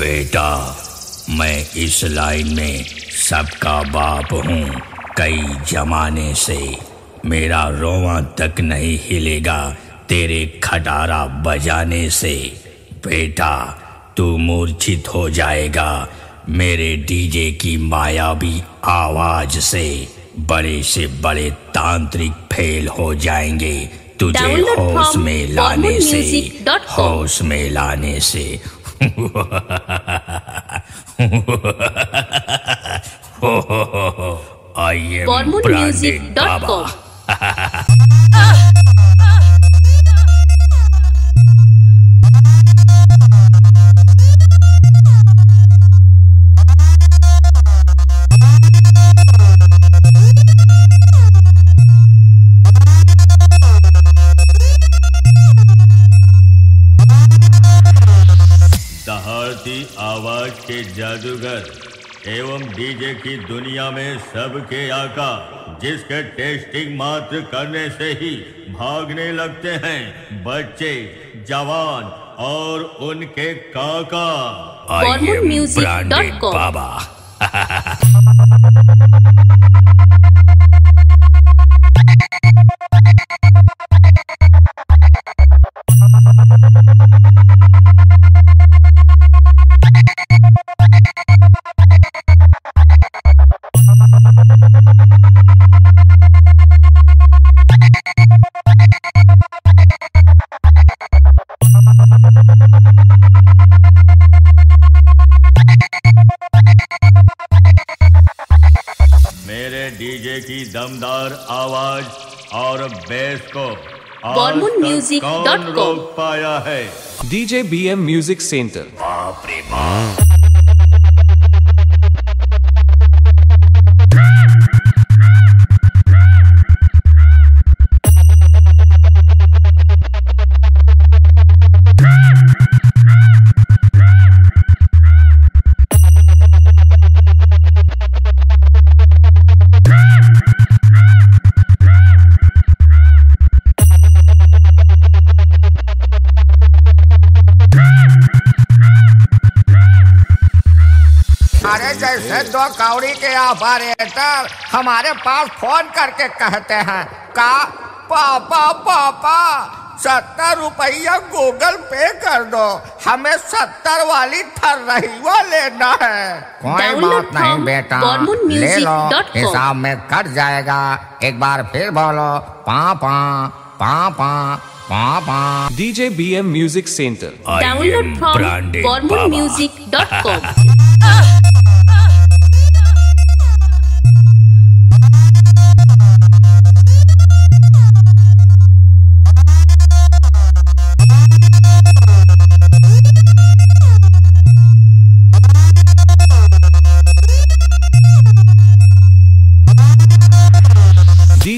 बेटा मैं इस लाइन में सबका बाप हूँ। कई जमाने से मेरा रोवा तक नहीं हिलेगा तेरे खटारा बजाने से। बेटा तू मूर्छित हो जाएगा मेरे डीजे की मायावी आवाज़ से बड़े से बड़े तांत्रिक फेल हो जाएँगे। तुझे होश में लाने से होश में लाने से bomuotmusic.com आवाज़ के जादूगर एवं डीजे की दुनिया में सबके आका जिसके टेस्टिंग मात्र करने से ही भागने लगते हैं बच्चे जवान और उनके काका। बाबा। डीजे की दमदार आवाज़ और बेस को बॉर्मून म्यूज़िक डॉट कॉम पाया है? DJ B M music center बाप रे बाप। जैसे दो कौड़ी के ऑपरेटर हमारे पास फ़ोन करके कहते हैं का पापा पापा सत्तर रुपया गूगल पे कर दो हमें सत्तर वाली ठर्रहीवा लेना है। कोई बात नहीं बेटा ले लो हिसाब में कट जाएगा। एक बार फिर बोलो पापा पापा पापा। DJ BM Music Center. I Download am from branded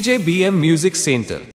CJBM Music Center.